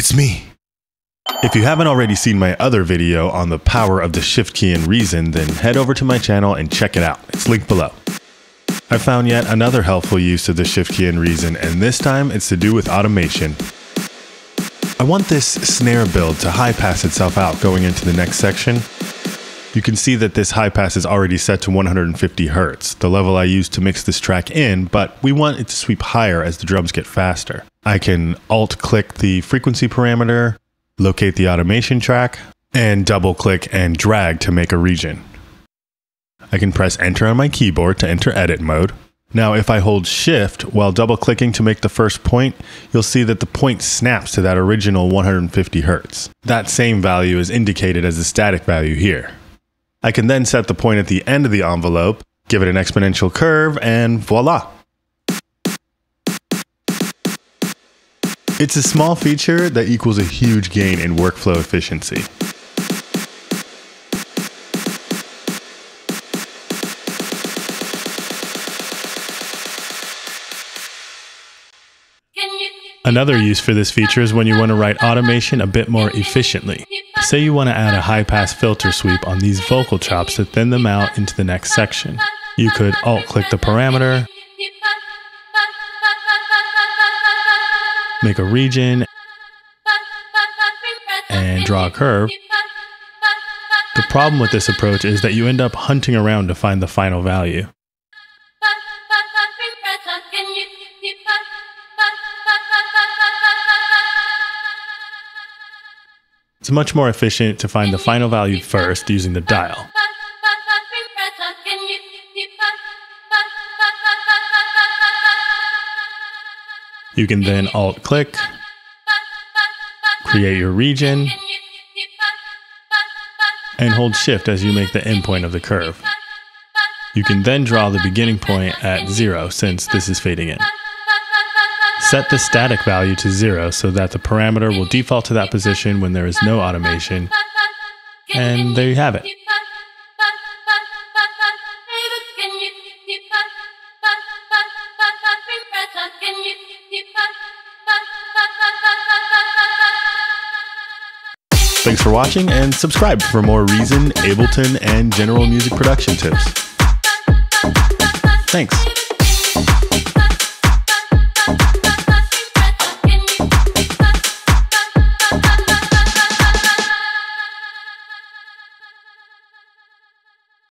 It's me. If you haven't already seen my other video on the power of the shift key in Reason, then head over to my channel and check it out. It's linked below. I found yet another helpful use of the shift key in Reason, and this time it's to do with automation. I want this snare build to high pass itself out going into the next section. You can see that this high pass is already set to 150 Hz, the level I used to mix this track in, but we want it to sweep higher as the drums get faster. I can alt click the frequency parameter, locate the automation track, and double click and drag to make a region. I can press enter on my keyboard to enter edit mode. Now, if I hold shift while double clicking to make the first point, you'll see that the point snaps to that original 150 Hz. That same value is indicated as the static value here. I can then set the point at the end of the envelope, give it an exponential curve, and voila. It's a small feature that equals a huge gain in workflow efficiency. Another use for this feature is when you want to write automation a bit more efficiently. Say you want to add a high pass filter sweep on these vocal chops to thin them out into the next section. You could alt click the parameter, make a region, and draw a curve. The problem with this approach is that you end up hunting around to find the final value. It's much more efficient to find the final value first using the dial. You can then alt click, create your region, and hold shift as you make the endpoint of the curve. You can then draw the beginning point at zero since this is fading in. Set the static value to zero so that the parameter will default to that position when there is no automation. And there you have it. Thanks for watching and subscribe for more Reason, Ableton, and general music production tips. Thanks.